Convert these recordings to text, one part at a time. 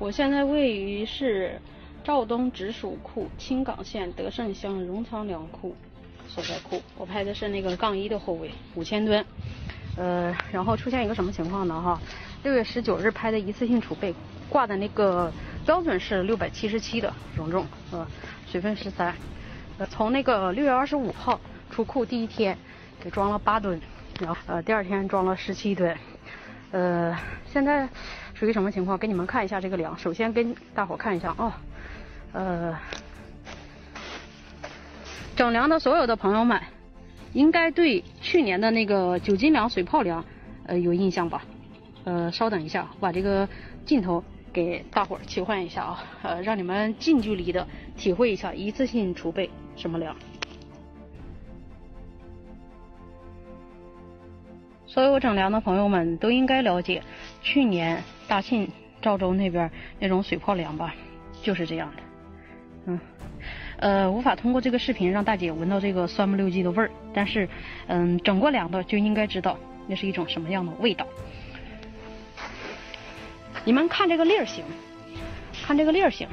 我现在位于是肇东直属库青冈县德胜乡荣仓粮库所在库，我拍的是那个杠一的后尾五千吨，呃，然后出现一个什么情况呢？哈，六月十九日拍的一次性储备挂的那个标准是六百七十七的容重，呃，水分十三，呃，从那个六月二十五号出库第一天给装了八吨，然后呃第二天装了十七吨，呃，现在。属于什么情况？给你们看一下这个粮。首先跟大伙看一下啊，呃，整粮的所有的朋友们，应该对去年的那个九斤粮水泡粮，呃，有印象吧？呃，稍等一下，我把这个镜头给大伙切换一下啊，呃，让你们近距离的体会一下一次性储备什么粮。所有整粮的朋友们都应该了解，去年大庆、肇州那边那种水泡粮吧，就是这样的。嗯，呃，无法通过这个视频让大姐闻到这个酸不溜叽的味儿，但是，嗯，整过粮的就应该知道那是一种什么样的味道。你们看这个粒儿型，看这个粒儿型，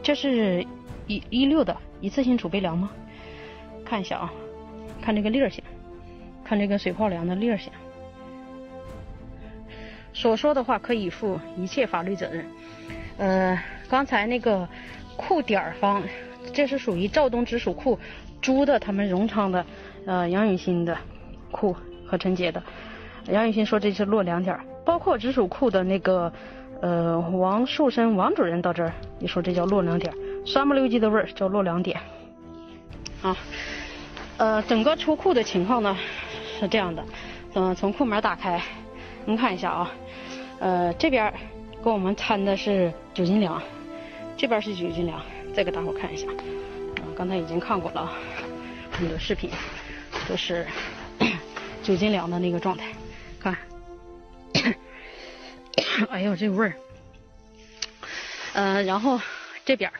这是一一六的一次性储备粮吗？看一下啊，看这个粒儿型。看这个水泡粮的粒儿型，所说的话可以负一切法律责任。呃，刚才那个库点儿方，这是属于肇东直属库租的，他们荣昌的呃杨永新的库和陈杰的。杨永新说这是落两点儿，包括直属库的那个呃王树生王主任到这儿你说这叫落两点儿，酸不溜叽的味儿叫落两点。啊，呃，整个出库的情况呢？是这样的，嗯，从库门打开，您看一下啊，呃，这边给我们掺的是酒精粮，这边是酒精粮，再给大伙看一下，嗯，刚才已经看过了很多视频，都是 酒精粮的那个状态，看，哎呦这味儿，呃，然后这边。